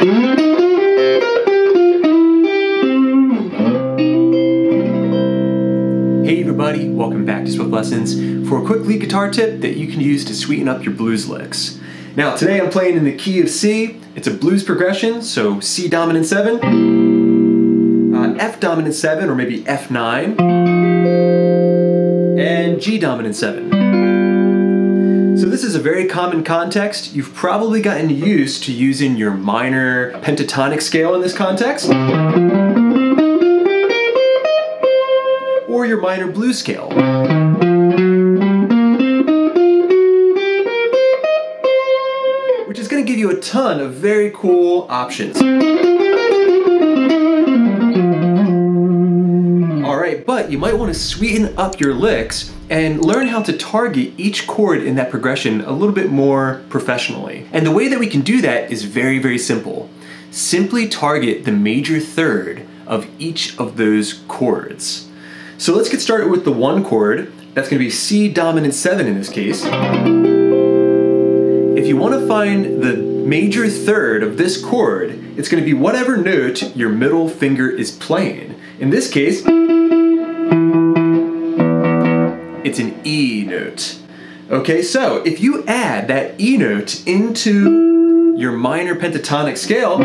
Hey everybody, welcome back to Swift Lessons for a quick lead guitar tip that you can use to sweeten up your blues licks. Now today I'm playing in the key of C. It's a blues progression, so C dominant 7, uh, F dominant 7 or maybe F9, and G dominant 7. So this is a very common context. You've probably gotten used to using your minor pentatonic scale in this context. or your minor blues scale. Which is going to give you a ton of very cool options. But you might want to sweeten up your licks and learn how to target each chord in that progression a little bit more professionally. And the way that we can do that is very, very simple. Simply target the major third of each of those chords. So let's get started with the one chord. That's going to be C dominant 7 in this case. If you want to find the major third of this chord, it's going to be whatever note your middle finger is playing. In this case, it's an E note. Okay, so if you add that E note into your minor pentatonic scale,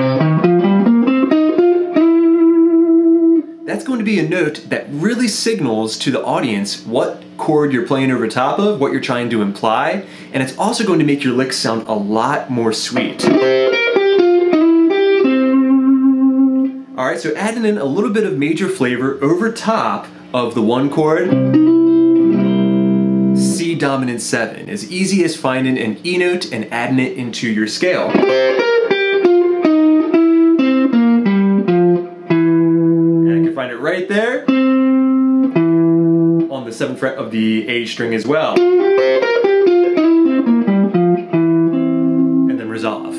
that's going to be a note that really signals to the audience what chord you're playing over top of, what you're trying to imply, and it's also going to make your licks sound a lot more sweet. Alright, so adding in a little bit of major flavor over top of the one chord, dominant 7, as easy as finding an E note and adding it into your scale. And I can find it right there on the 7th fret of the A string as well. And then resolve.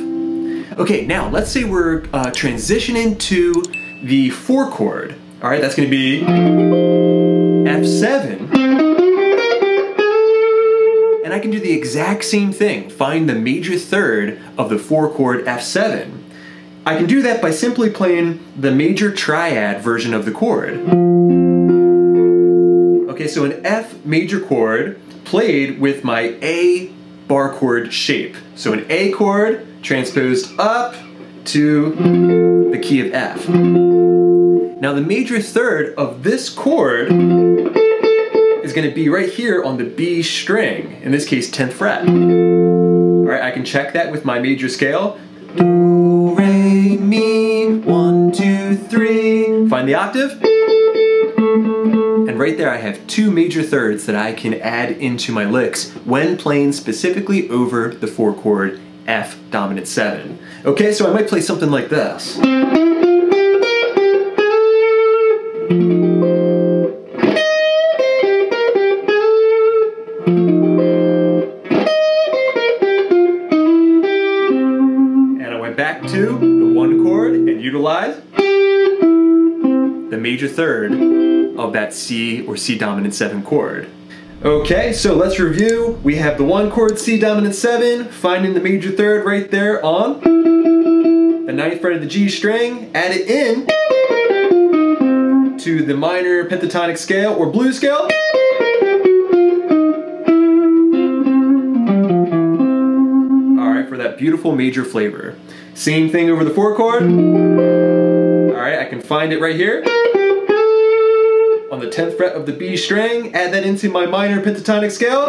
Okay, now let's say we're uh, transitioning to the 4 chord. Alright, that's going to be F7. The exact same thing. Find the major third of the 4 chord F7 I can do that by simply playing the major triad version of the chord. Okay, so an F major chord played with my A bar chord shape. So an A chord transposed up to the key of F. Now the major third of this chord to be right here on the B string, in this case 10th fret. Alright, I can check that with my major scale. Do, re, mi, one, two, three. Find the octave. And right there I have two major thirds that I can add into my licks when playing specifically over the four chord F dominant 7. Okay, so I might play something like this. To the one chord and utilize the major third of that C or C dominant 7 chord. Okay, so let's review. We have the one chord C dominant 7, finding the major third right there on the ninth fret of the G string, add it in to the minor pentatonic scale or blues scale. Beautiful major flavor. Same thing over the four chord. All right, I can find it right here. On the 10th fret of the B string, add that into my minor pentatonic scale.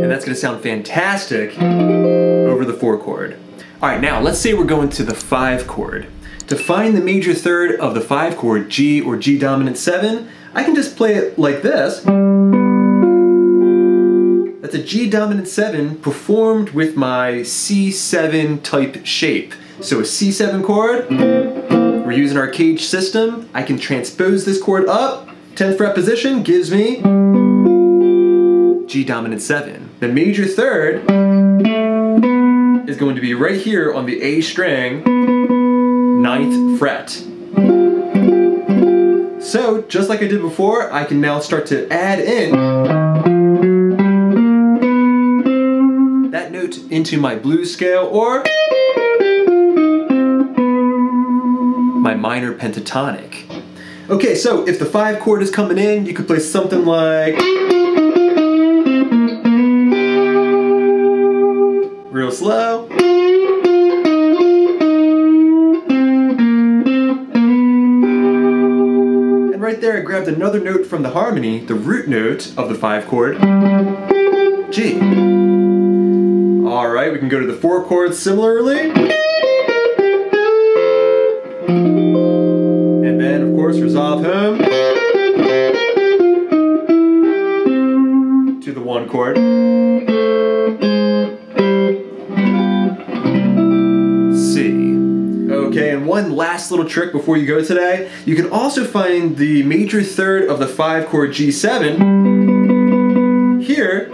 And that's gonna sound fantastic over the four chord. All right, now let's say we're going to the five chord. To find the major third of the five chord, G or G dominant seven, I can just play it like this. That's a G dominant 7 performed with my C7 type shape. So a C7 chord, we're using our CAGED system. I can transpose this chord up, 10th fret position gives me G dominant 7. The major third is going to be right here on the A string, 9th fret. So, just like I did before, I can now start to add in into my blues scale or my minor pentatonic. Okay, so if the five chord is coming in, you could play something like real slow. And right there I grabbed another note from the harmony, the root note of the five chord, G. Alright, we can go to the four chords similarly. And then of course resolve home to the one chord. C. Okay, and one last little trick before you go today. You can also find the major third of the five chord G7 here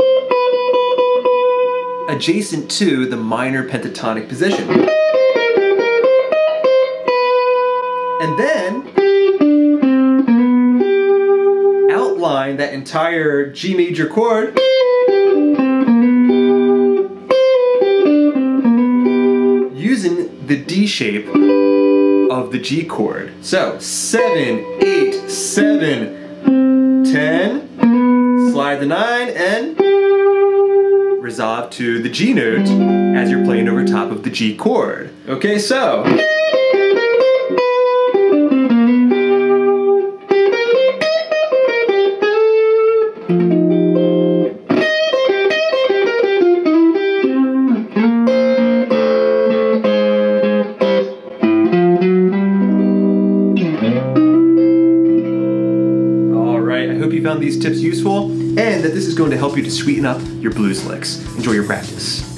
adjacent to the minor pentatonic position. And then outline that entire G major chord using the D shape of the G chord. So, 7, 8, 7, 10, slide the 9, and resolve to the G note as you're playing over top of the G chord. Okay, so. Alright, I hope you found these tips useful and that this is going to help you to sweeten up your blues licks. Enjoy your practice.